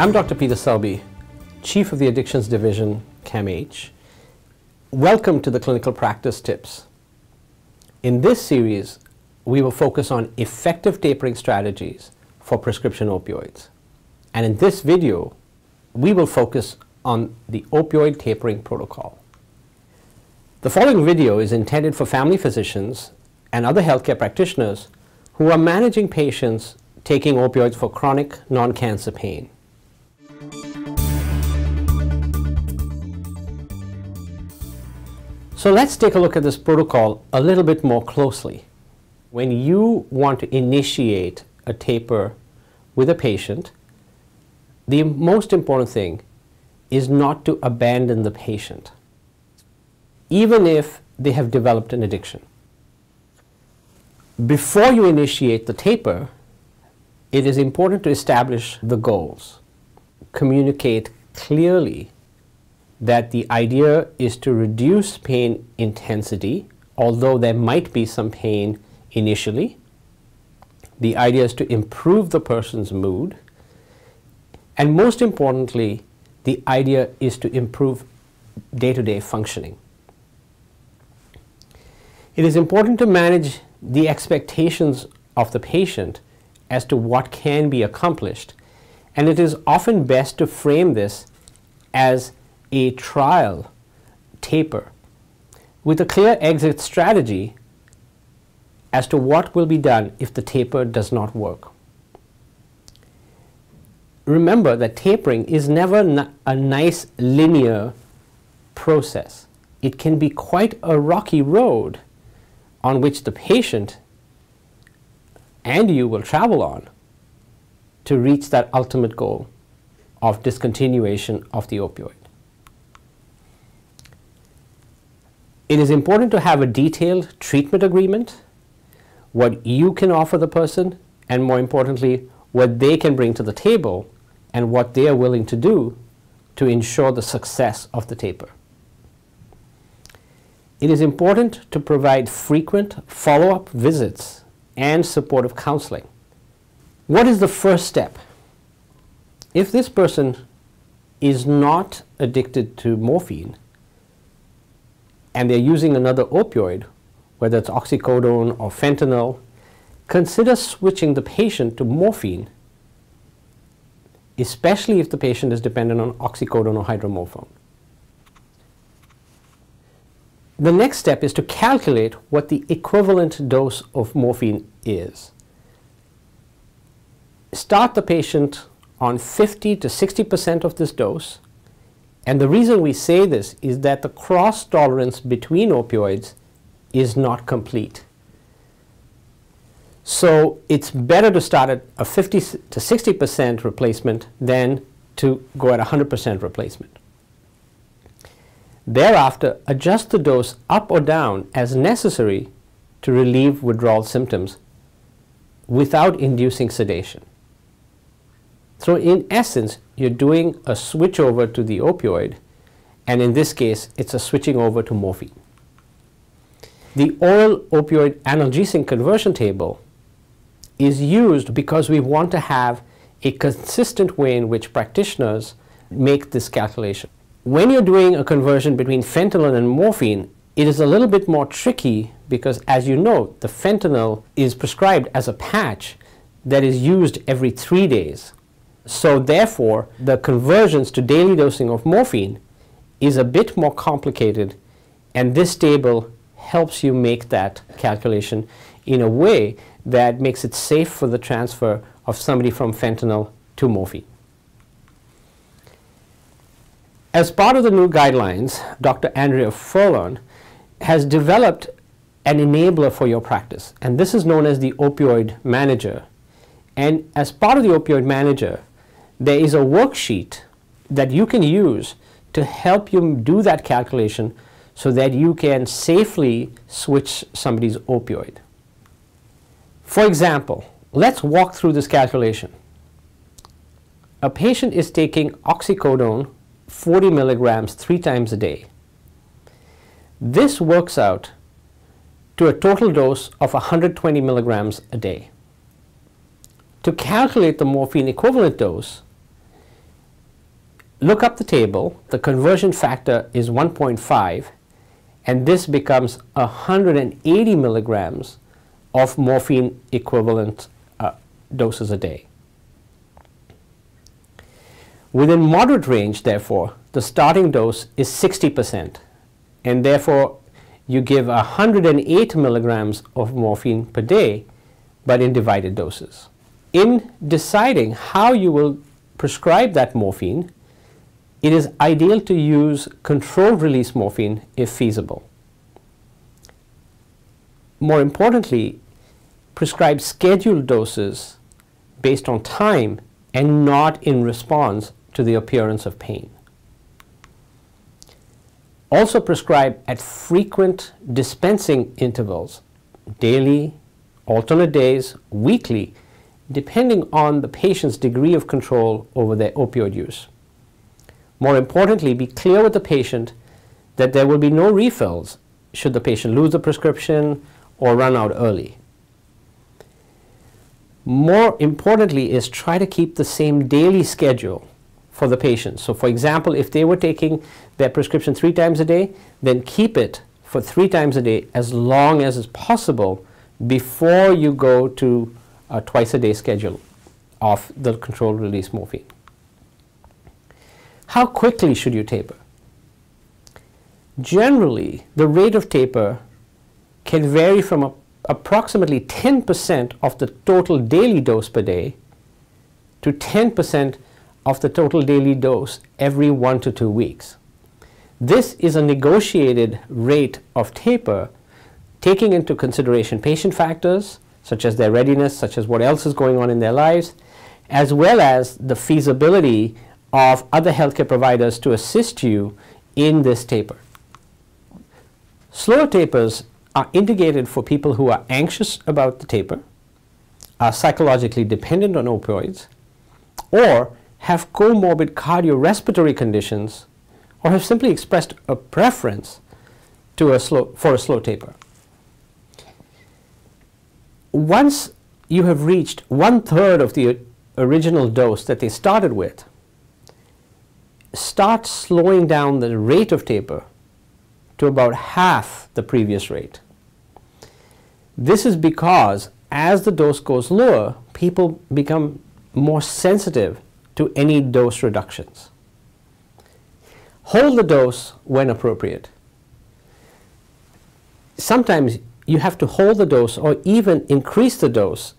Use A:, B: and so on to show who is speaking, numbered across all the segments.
A: I'm Dr. Peter Selby, Chief of the Addictions Division, CAMH. Welcome to the Clinical Practice Tips. In this series, we will focus on effective tapering strategies for prescription opioids. And in this video, we will focus on the opioid tapering protocol. The following video is intended for family physicians and other healthcare practitioners who are managing patients taking opioids for chronic non-cancer pain. So let's take a look at this protocol a little bit more closely. When you want to initiate a taper with a patient, the most important thing is not to abandon the patient, even if they have developed an addiction. Before you initiate the taper, it is important to establish the goals. Communicate clearly that the idea is to reduce pain intensity, although there might be some pain initially. The idea is to improve the person's mood. And most importantly, the idea is to improve day-to-day functioning. It is important to manage the expectations of the patient as to what can be accomplished. And it is often best to frame this as a trial taper with a clear exit strategy as to what will be done if the taper does not work. Remember that tapering is never a nice linear process. It can be quite a rocky road on which the patient and you will travel on to reach that ultimate goal of discontinuation of the opioid. It is important to have a detailed treatment agreement, what you can offer the person, and more importantly, what they can bring to the table and what they are willing to do to ensure the success of the taper. It is important to provide frequent follow-up visits and supportive counseling. What is the first step? If this person is not addicted to morphine, and they're using another opioid, whether it's oxycodone or fentanyl, consider switching the patient to morphine, especially if the patient is dependent on oxycodone or hydromorphone. The next step is to calculate what the equivalent dose of morphine is. Start the patient on 50 to 60% of this dose and the reason we say this is that the cross tolerance between opioids is not complete. So it's better to start at a 50 to 60% replacement than to go at 100% replacement. Thereafter, adjust the dose up or down as necessary to relieve withdrawal symptoms without inducing sedation. So in essence, you're doing a switch over to the opioid, and in this case, it's a switching over to morphine. The oral opioid analgesic conversion table is used because we want to have a consistent way in which practitioners make this calculation. When you're doing a conversion between fentanyl and morphine, it is a little bit more tricky because as you know, the fentanyl is prescribed as a patch that is used every three days. So therefore, the conversions to daily dosing of morphine is a bit more complicated and this table helps you make that calculation in a way that makes it safe for the transfer of somebody from fentanyl to morphine. As part of the new guidelines, Dr. Andrea Furlan has developed an enabler for your practice, and this is known as the opioid manager. And as part of the opioid manager, there is a worksheet that you can use to help you do that calculation so that you can safely switch somebody's opioid. For example, let's walk through this calculation. A patient is taking oxycodone 40 milligrams three times a day. This works out to a total dose of 120 milligrams a day. To calculate the morphine equivalent dose, look up the table, the conversion factor is 1.5, and this becomes 180 milligrams of morphine equivalent uh, doses a day. Within moderate range, therefore, the starting dose is 60%, and therefore you give 108 milligrams of morphine per day, but in divided doses. In deciding how you will prescribe that morphine, it is ideal to use controlled release morphine if feasible. More importantly, prescribe scheduled doses based on time and not in response to the appearance of pain. Also prescribe at frequent dispensing intervals, daily, alternate days, weekly, depending on the patient's degree of control over their opioid use. More importantly, be clear with the patient that there will be no refills should the patient lose the prescription or run out early. More importantly is try to keep the same daily schedule for the patient. So for example, if they were taking their prescription three times a day, then keep it for three times a day as long as is possible before you go to a twice a day schedule of the controlled release morphine. How quickly should you taper? Generally, the rate of taper can vary from a, approximately 10% of the total daily dose per day to 10% of the total daily dose every one to two weeks. This is a negotiated rate of taper taking into consideration patient factors such as their readiness, such as what else is going on in their lives, as well as the feasibility of other healthcare providers to assist you in this taper. Slower tapers are indicated for people who are anxious about the taper, are psychologically dependent on opioids, or have comorbid cardiorespiratory conditions, or have simply expressed a preference to a slow, for a slow taper. Once you have reached one third of the original dose that they started with, start slowing down the rate of taper to about half the previous rate. This is because as the dose goes lower, people become more sensitive to any dose reductions. Hold the dose when appropriate. Sometimes you have to hold the dose or even increase the dose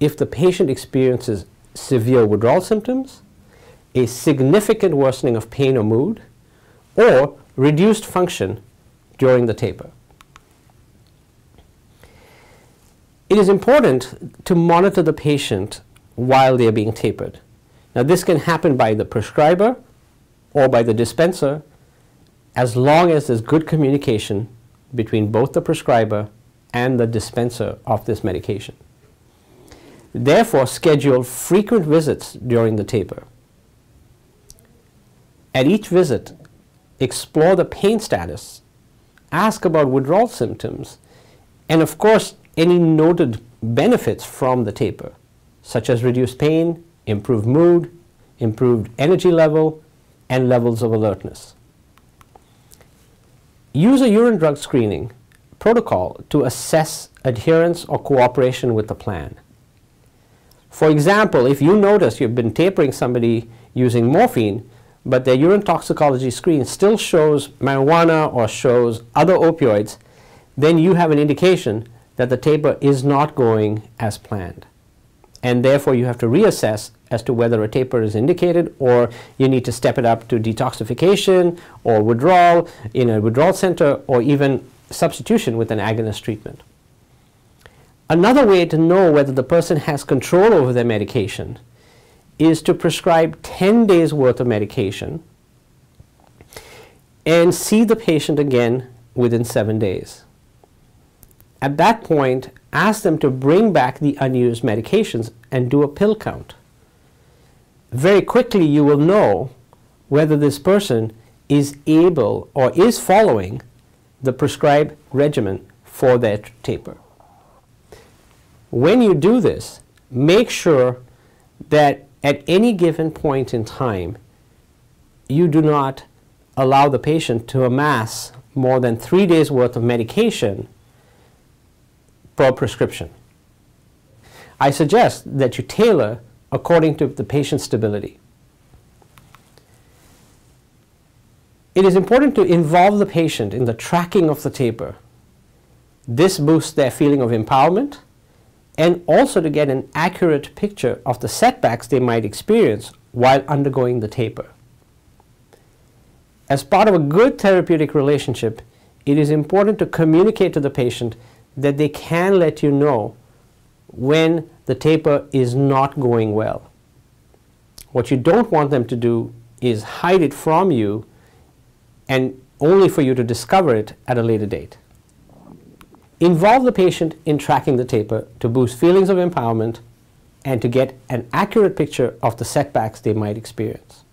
A: if the patient experiences severe withdrawal symptoms a significant worsening of pain or mood, or reduced function during the taper. It is important to monitor the patient while they are being tapered. Now this can happen by the prescriber or by the dispenser as long as there's good communication between both the prescriber and the dispenser of this medication. Therefore, schedule frequent visits during the taper. At each visit, explore the pain status, ask about withdrawal symptoms, and of course, any noted benefits from the taper, such as reduced pain, improved mood, improved energy level, and levels of alertness. Use a urine drug screening protocol to assess adherence or cooperation with the plan. For example, if you notice you've been tapering somebody using morphine, but their urine toxicology screen still shows marijuana or shows other opioids, then you have an indication that the taper is not going as planned. And therefore you have to reassess as to whether a taper is indicated or you need to step it up to detoxification or withdrawal in a withdrawal center or even substitution with an agonist treatment. Another way to know whether the person has control over their medication is to prescribe 10 days worth of medication and see the patient again within seven days. At that point, ask them to bring back the unused medications and do a pill count. Very quickly, you will know whether this person is able or is following the prescribed regimen for their taper. When you do this, make sure that at any given point in time, you do not allow the patient to amass more than three days worth of medication per prescription. I suggest that you tailor according to the patient's stability. It is important to involve the patient in the tracking of the taper. This boosts their feeling of empowerment and also to get an accurate picture of the setbacks they might experience while undergoing the taper. As part of a good therapeutic relationship, it is important to communicate to the patient that they can let you know when the taper is not going well. What you don't want them to do is hide it from you and only for you to discover it at a later date. Involve the patient in tracking the taper to boost feelings of empowerment and to get an accurate picture of the setbacks they might experience.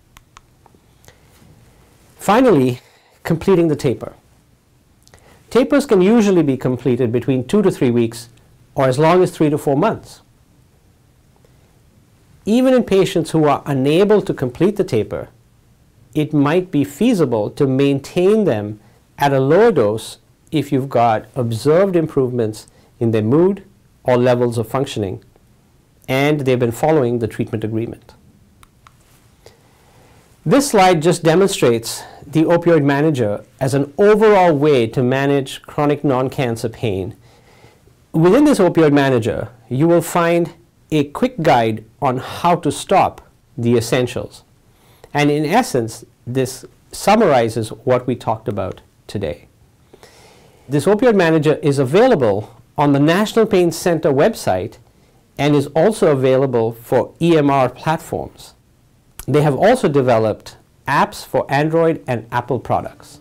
A: Finally, completing the taper. Tapers can usually be completed between two to three weeks or as long as three to four months. Even in patients who are unable to complete the taper, it might be feasible to maintain them at a lower dose if you've got observed improvements in their mood or levels of functioning and they've been following the treatment agreement. This slide just demonstrates the opioid manager as an overall way to manage chronic non-cancer pain. Within this opioid manager, you will find a quick guide on how to stop the essentials. And in essence, this summarizes what we talked about today. This opioid manager is available on the National Pain Center website and is also available for EMR platforms. They have also developed apps for Android and Apple products.